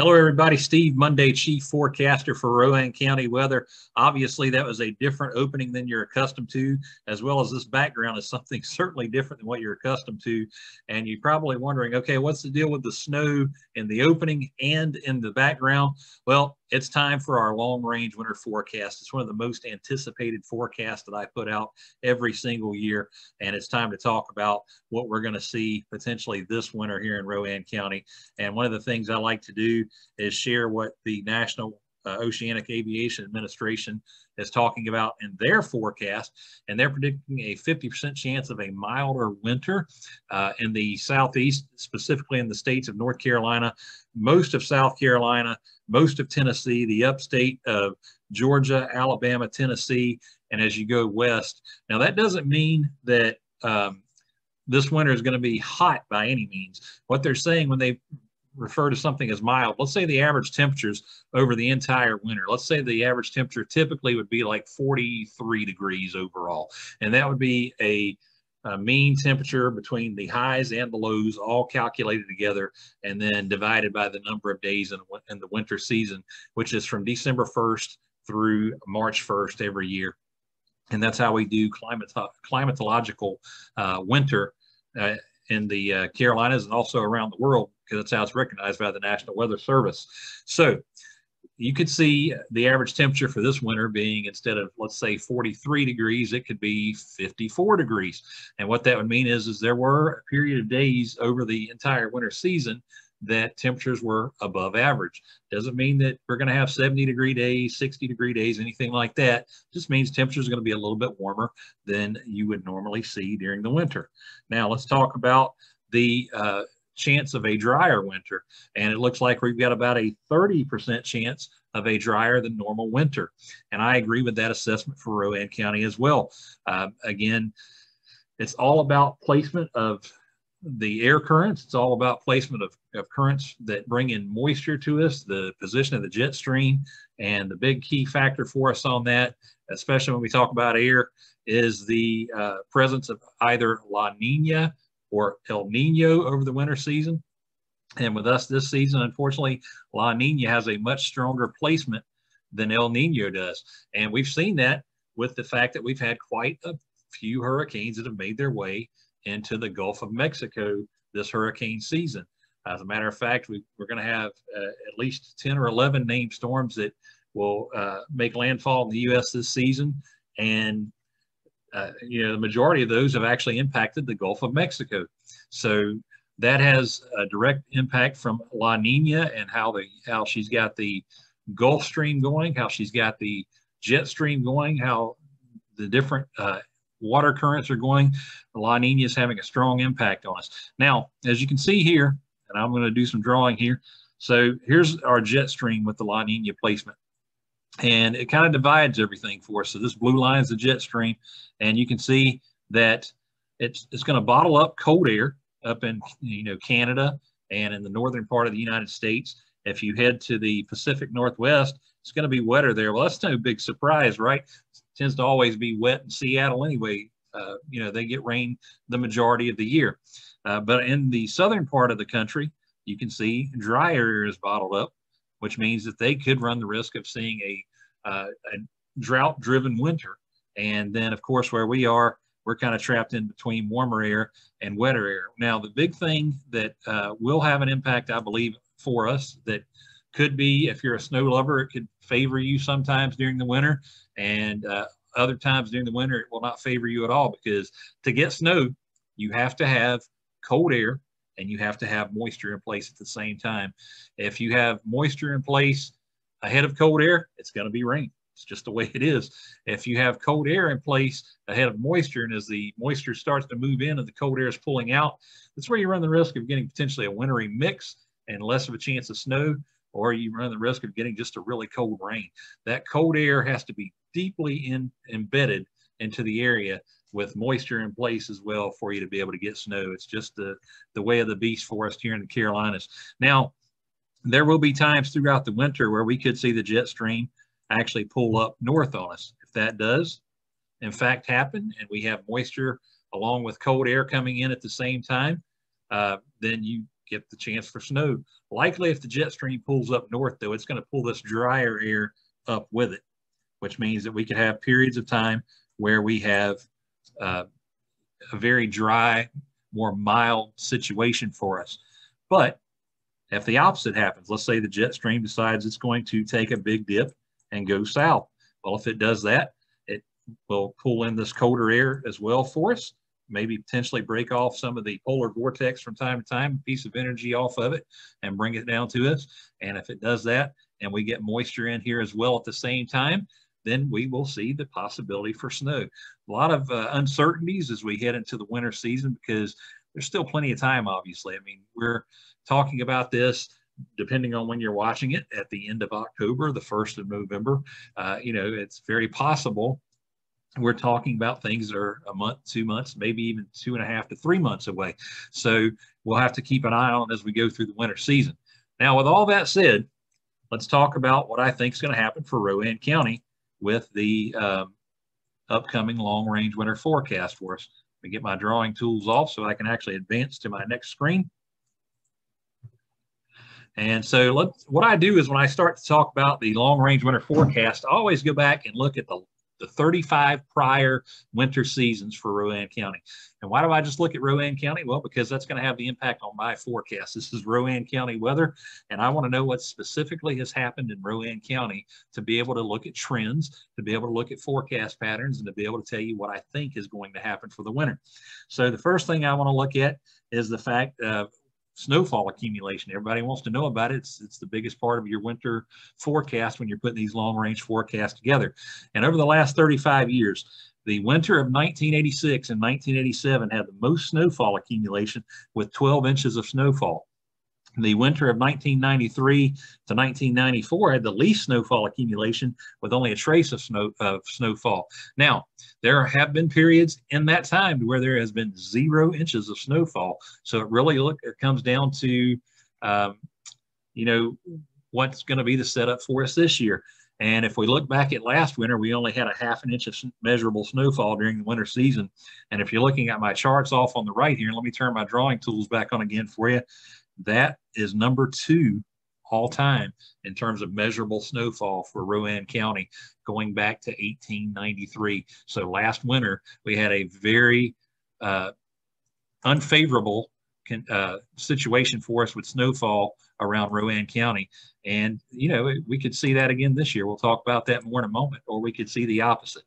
Hello, everybody. Steve, Monday Chief Forecaster for Rowan County Weather. Obviously, that was a different opening than you're accustomed to, as well as this background is something certainly different than what you're accustomed to. And you're probably wondering, okay, what's the deal with the snow in the opening and in the background? Well, it's time for our long range winter forecast. It's one of the most anticipated forecasts that I put out every single year. And it's time to talk about what we're going to see potentially this winter here in Rowan County. And one of the things I like to do is share what the National uh, Oceanic Aviation Administration is talking about in their forecast, and they're predicting a 50% chance of a milder winter uh, in the southeast, specifically in the states of North Carolina, most of South Carolina, most of Tennessee, the upstate of Georgia, Alabama, Tennessee, and as you go west. Now, that doesn't mean that um, this winter is going to be hot by any means. What they're saying when they refer to something as mild. Let's say the average temperatures over the entire winter. Let's say the average temperature typically would be like 43 degrees overall. And that would be a, a, mean temperature between the highs and the lows all calculated together and then divided by the number of days in, in the winter season, which is from December 1st through March 1st every year. And that's how we do climate, climatological uh, winter uh, in the uh, Carolinas and also around the world because that's how it's recognized by the National Weather Service. So you could see the average temperature for this winter being instead of let's say 43 degrees, it could be 54 degrees. And what that would mean is, is there were a period of days over the entire winter season that temperatures were above average. Doesn't mean that we're going to have 70 degree days, 60 degree days, anything like that. Just means temperatures are going to be a little bit warmer than you would normally see during the winter. Now let's talk about the uh, chance of a drier winter. And it looks like we've got about a 30% chance of a drier than normal winter. And I agree with that assessment for Rowan County as well. Uh, again, it's all about placement of the air currents. It's all about placement of, of currents that bring in moisture to us, the position of the jet stream. And the big key factor for us on that, especially when we talk about air, is the uh, presence of either La Nina or El Nino over the winter season. And with us this season, unfortunately, La Nina has a much stronger placement than El Nino does. And we've seen that with the fact that we've had quite a few hurricanes that have made their way into the Gulf of Mexico this hurricane season. As a matter of fact, we, are going to have uh, at least 10 or 11 named storms that will uh, make landfall in the U.S. this season. And uh, you know, the majority of those have actually impacted the Gulf of Mexico. So that has a direct impact from La Nina and how the how she's got the Gulf Stream going, how she's got the jet stream going, how the different uh, water currents are going. La Nina is having a strong impact on us. Now, as you can see here, and I'm going to do some drawing here. So here's our jet stream with the La Nina placement and it kind of divides everything for us. So this blue line is the jet stream, and you can see that it's it's going to bottle up cold air up in you know Canada and in the northern part of the United States. If you head to the Pacific Northwest, it's going to be wetter there. Well, that's no big surprise, right? Tends to always be wet in Seattle anyway. Uh, you know, they get rain the majority of the year. Uh, but in the southern part of the country, you can see dry is bottled up which means that they could run the risk of seeing a, uh, a drought driven winter. And then, of course, where we are, we're kind of trapped in between warmer air and wetter air. Now, the big thing that uh, will have an impact, I believe, for us that could be if you're a snow lover, it could favor you sometimes during the winter, and uh, other times during the winter, it will not favor you at all because to get snow, you have to have cold air and you have to have moisture in place at the same time. If you have moisture in place ahead of cold air, it's going to be rain. It's just the way it is. If you have cold air in place ahead of moisture, and as the moisture starts to move in and the cold air is pulling out, that's where you run the risk of getting potentially a wintry mix and less of a chance of snow, or you run the risk of getting just a really cold rain. That cold air has to be deeply in, embedded into the area with moisture in place as well for you to be able to get snow. It's just the, the way of the beast for us here in the Carolinas. Now, there will be times throughout the winter where we could see the jet stream actually pull up north on us. If that does, in fact, happen and we have moisture along with cold air coming in at the same time, uh, then you get the chance for snow. Likely, if the jet stream pulls up north, though, it's going to pull this drier air up with it, which means that we could have periods of time where we have uh, a very dry, more mild situation for us. But if the opposite happens, let's say the jet stream decides it's going to take a big dip and go south. Well, if it does that, it will pull in this colder air as well for us, maybe potentially break off some of the polar vortex from time to time, a piece of energy off of it and bring it down to us. And if it does that and we get moisture in here as well at the same time, then we will see the possibility for snow. A lot of uh, uncertainties as we head into the winter season because there's still plenty of time, obviously. I mean, we're talking about this depending on when you're watching it at the end of October, the 1st of November. Uh, you know, it's very possible we're talking about things that are a month, two months, maybe even two and a half to three months away. So we'll have to keep an eye on as we go through the winter season. Now, with all that said, let's talk about what I think is going to happen for Rowan County with the um, upcoming long range winter forecast for us. Let me get my drawing tools off so I can actually advance to my next screen. And so let, what I do is when I start to talk about the long range winter forecast, I always go back and look at the the 35 prior winter seasons for Rowan County. And why do I just look at Rowan County? Well, because that's going to have the impact on my forecast. This is Rowan County weather, and I want to know what specifically has happened in Rowan County to be able to look at trends, to be able to look at forecast patterns, and to be able to tell you what I think is going to happen for the winter. So the first thing I want to look at is the fact of snowfall accumulation. Everybody wants to know about it. It's, it's the biggest part of your winter forecast when you're putting these long range forecasts together. And over the last 35 years, the winter of 1986 and 1987 had the most snowfall accumulation with 12 inches of snowfall. The winter of 1993 to 1994 had the least snowfall accumulation with only a trace of snow of snowfall. Now, there have been periods in that time where there has been zero inches of snowfall. So it really look it comes down to, um, you know, what's going to be the setup for us this year. And if we look back at last winter, we only had a half an inch of measurable snowfall during the winter season. And if you're looking at my charts off on the right here, let me turn my drawing tools back on again for you. That is number two all time in terms of measurable snowfall for Rowan County going back to 1893. So last winter, we had a very uh, unfavorable uh, situation for us with snowfall around Rowan County. And, you know, we could see that again this year. We'll talk about that more in a moment, or we could see the opposite.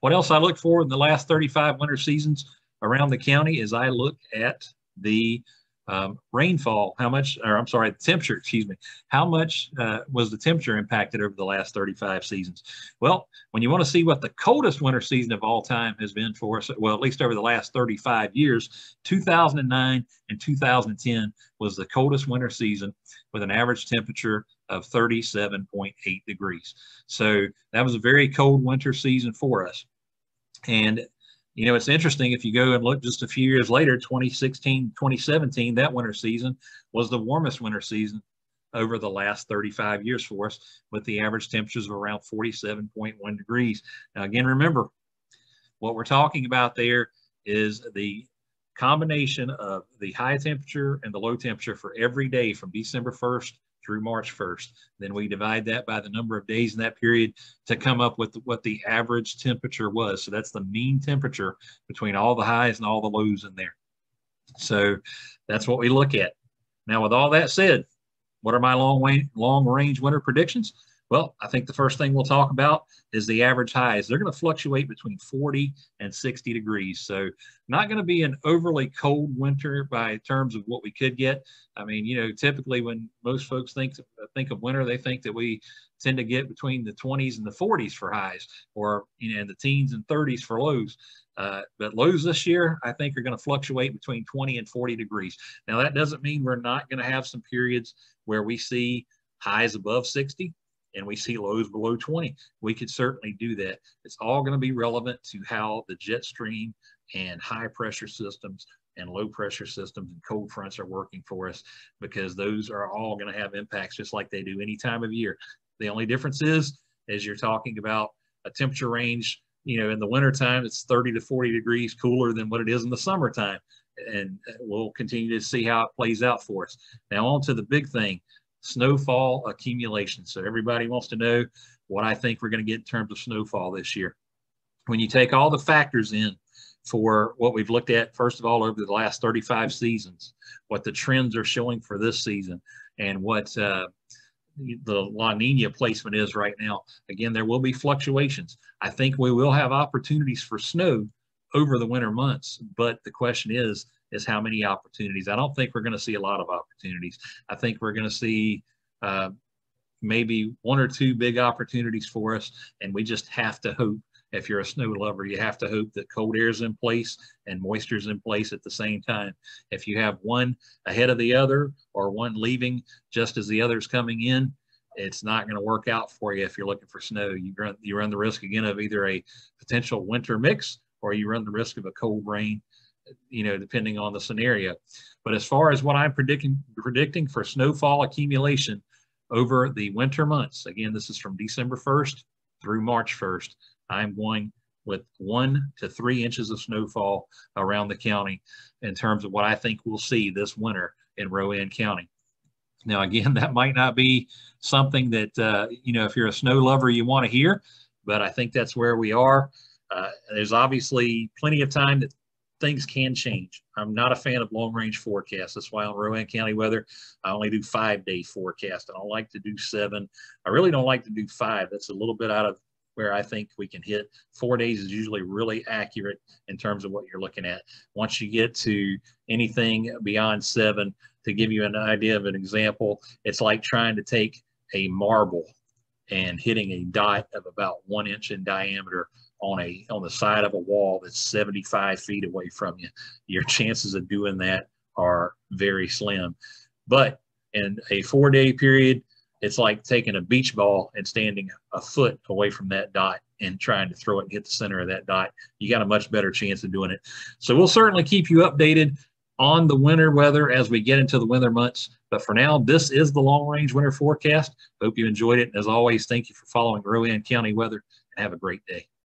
What else I look for in the last 35 winter seasons around the county is I look at the um, rainfall, how much, or I'm sorry, temperature, excuse me, how much uh, was the temperature impacted over the last 35 seasons? Well, when you want to see what the coldest winter season of all time has been for us, well, at least over the last 35 years, 2009 and 2010 was the coldest winter season with an average temperature of 37.8 degrees. So that was a very cold winter season for us. And you know, it's interesting if you go and look just a few years later, 2016, 2017, that winter season was the warmest winter season over the last 35 years for us with the average temperatures of around 47.1 degrees. Now, again, remember what we're talking about there is the combination of the high temperature and the low temperature for every day from December 1st through March 1st. Then we divide that by the number of days in that period to come up with what the average temperature was. So that's the mean temperature between all the highs and all the lows in there. So that's what we look at. Now, with all that said, what are my long, long range winter predictions? Well, I think the first thing we'll talk about is the average highs. They're going to fluctuate between 40 and 60 degrees. So not going to be an overly cold winter by terms of what we could get. I mean, you know, typically when most folks think think of winter, they think that we tend to get between the 20s and the 40s for highs, or you know, the teens and 30s for lows. Uh, but lows this year, I think, are going to fluctuate between 20 and 40 degrees. Now, that doesn't mean we're not going to have some periods where we see highs above 60 and we see lows below 20, we could certainly do that. It's all going to be relevant to how the jet stream and high pressure systems and low pressure systems and cold fronts are working for us because those are all going to have impacts just like they do any time of year. The only difference is, as you're talking about a temperature range, you know, in the wintertime, it's 30 to 40 degrees cooler than what it is in the summertime. and we'll continue to see how it plays out for us. Now on to the big thing, snowfall accumulation. So everybody wants to know what I think we're going to get in terms of snowfall this year. When you take all the factors in for what we've looked at, first of all, over the last 35 seasons, what the trends are showing for this season, and what uh, the La Nina placement is right now. Again, there will be fluctuations. I think we will have opportunities for snow over the winter months, but the question is, is how many opportunities? I don't think we're going to see a lot of opportunities. I think we're going to see uh, maybe one or two big opportunities for us, and we just have to hope. If you're a snow lover, you have to hope that cold air is in place and moisture is in place at the same time. If you have one ahead of the other or one leaving just as the other's coming in, it's not going to work out for you if you're looking for snow. You run, you run the risk again of either a potential winter mix or you run the risk of a cold rain, you know, depending on the scenario. But as far as what I'm predicting, predicting for snowfall accumulation over the winter months, again, this is from December 1st through March 1st, I'm going with one to three inches of snowfall around the county in terms of what I think we'll see this winter in Rowan County. Now, again, that might not be something that, uh, you know, if you're a snow lover, you want to hear, but I think that's where we are. Uh, there's obviously plenty of time that things can change. I'm not a fan of long range forecasts. That's why on Rowan County weather, I only do five day forecast. I don't like to do seven. I really don't like to do five. That's a little bit out of where I think we can hit. Four days is usually really accurate in terms of what you're looking at. Once you get to anything beyond seven, to give you an idea of an example, it's like trying to take a marble and hitting a dot of about one inch in diameter on a on the side of a wall that's 75 feet away from you. Your chances of doing that are very slim. But in a four day period, it's like taking a beach ball and standing a foot away from that dot and trying to throw it and hit the center of that dot. You got a much better chance of doing it. So we'll certainly keep you updated on the winter weather as we get into the winter months. But for now, this is the long range winter forecast. Hope you enjoyed it. As always, thank you for following Rowan County weather and have a great day.